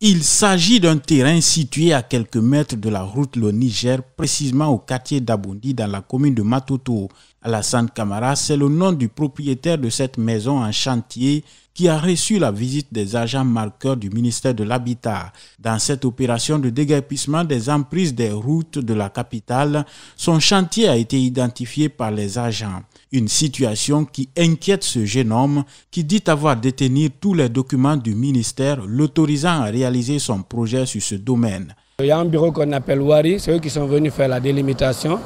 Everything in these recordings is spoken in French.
Il s'agit d'un terrain situé à quelques mètres de la route le Niger, précisément au quartier d'Abondi dans la commune de Matoto. Alassane Kamara, c'est le nom du propriétaire de cette maison en chantier qui a reçu la visite des agents marqueurs du ministère de l'Habitat. Dans cette opération de déguerpissement des emprises des routes de la capitale, son chantier a été identifié par les agents. Une situation qui inquiète ce jeune homme qui dit avoir détenu tous les documents du ministère l'autorisant à réaliser son projet sur ce domaine. Il y a un bureau qu'on appelle Wari, c'est eux qui sont venus faire la délimitation.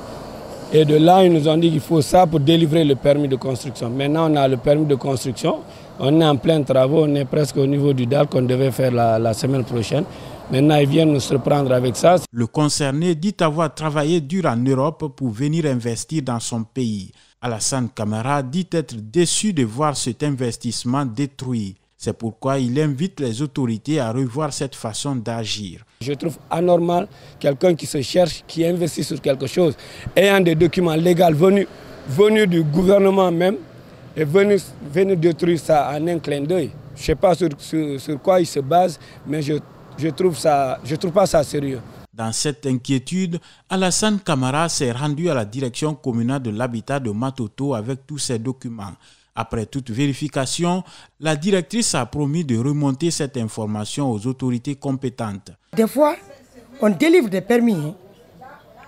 Et de là, ils nous ont dit qu'il faut ça pour délivrer le permis de construction. Maintenant, on a le permis de construction, on est en plein travaux, on est presque au niveau du DAL qu'on devait faire la, la semaine prochaine. Maintenant, ils viennent nous surprendre avec ça. Le concerné dit avoir travaillé dur en Europe pour venir investir dans son pays. Alassane Kamara dit être déçu de voir cet investissement détruit. C'est pourquoi il invite les autorités à revoir cette façon d'agir. Je trouve anormal quelqu'un qui se cherche, qui investit sur quelque chose, ayant des documents légaux venus, venus du gouvernement même, et venu, venu détruire ça en un clin d'œil. Je ne sais pas sur, sur, quoi il se base, mais je ne je trouve, ça, je trouve pas ça sérieux. Dans cette inquiétude, Alassane Kamara s'est rendu à la direction communale de l'habitat de Matoto avec tous ses documents. Après toute vérification, la directrice a promis de remonter cette information aux autorités compétentes. Des fois, on délivre des permis hein,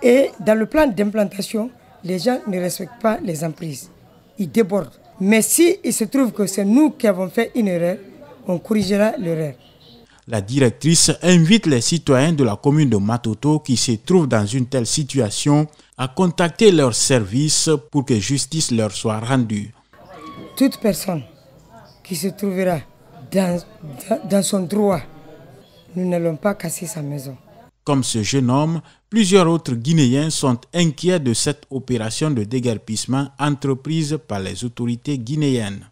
et dans le plan d'implantation, les gens ne respectent pas les emprises. Ils débordent. Mais s'il il se trouve que c'est nous qui avons fait une erreur, on corrigera l'erreur. La directrice invite les citoyens de la commune de Matoto qui se trouvent dans une telle situation à contacter leurs services pour que justice leur soit rendue. Toute personne qui se trouvera dans, dans son droit, nous n'allons pas casser sa maison. Comme ce jeune homme, plusieurs autres Guinéens sont inquiets de cette opération de déguerpissement entreprise par les autorités guinéennes.